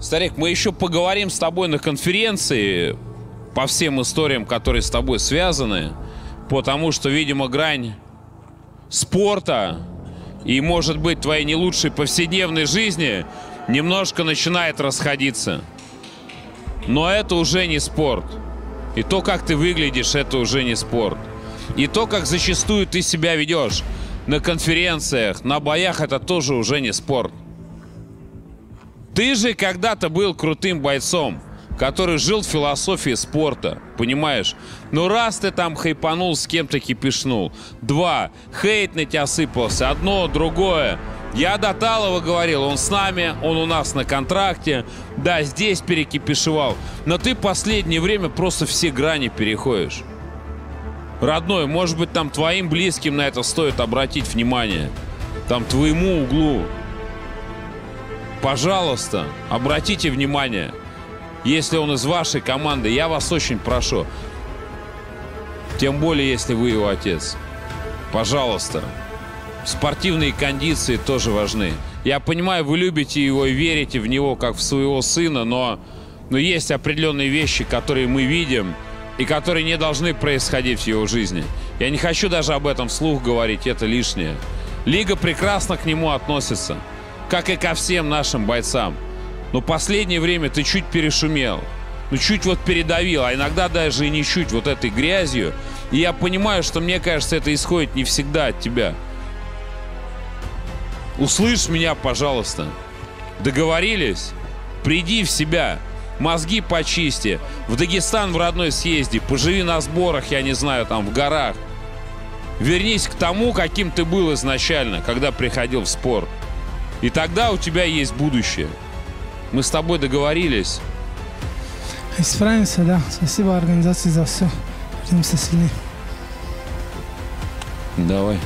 Старик, мы еще поговорим с тобой на конференции по всем историям, которые с тобой связаны, потому что, видимо, грань спорта и, может быть, твоей не лучшей повседневной жизни немножко начинает расходиться. Но это уже не спорт. И то, как ты выглядишь, это уже не спорт. И то, как зачастую ты себя ведешь на конференциях, на боях, это тоже уже не спорт. Ты же когда-то был крутым бойцом, который жил в философии спорта, понимаешь? Ну раз ты там хайпанул, с кем-то кипишнул. Два, хейт на тебя сыпался. Одно, другое. Я до Талова говорил, он с нами, он у нас на контракте. Да, здесь перекипишевал. Но ты последнее время просто все грани переходишь. Родной, может быть, там твоим близким на это стоит обратить внимание. Там твоему углу. Пожалуйста, обратите внимание. Если он из вашей команды, я вас очень прошу. Тем более, если вы его отец. Пожалуйста. Спортивные кондиции тоже важны. Я понимаю, вы любите его и верите в него, как в своего сына, но, но есть определенные вещи, которые мы видим, и которые не должны происходить в его жизни. Я не хочу даже об этом вслух говорить, это лишнее. Лига прекрасно к нему относится как и ко всем нашим бойцам. Но последнее время ты чуть перешумел. Ну, чуть вот передавил, а иногда даже и не чуть вот этой грязью. И я понимаю, что мне кажется, это исходит не всегда от тебя. Услышь меня, пожалуйста. Договорились? Приди в себя. Мозги почисти. В Дагестан в родной съезди. Поживи на сборах, я не знаю, там, в горах. Вернись к тому, каким ты был изначально, когда приходил в спорт. И тогда у тебя есть будущее. Мы с тобой договорились. Исправимся, да. Спасибо организации за все. Будем сильнее. Давай.